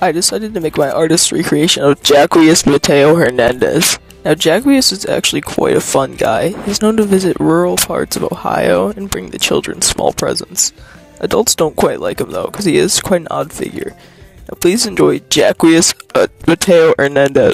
I decided to make my artist recreation of Jacquius Mateo Hernandez. Now, Jacquius is actually quite a fun guy. He's known to visit rural parts of Ohio and bring the children small presents. Adults don't quite like him though, because he is quite an odd figure. Now, please enjoy Jacquius uh, Mateo Hernandez.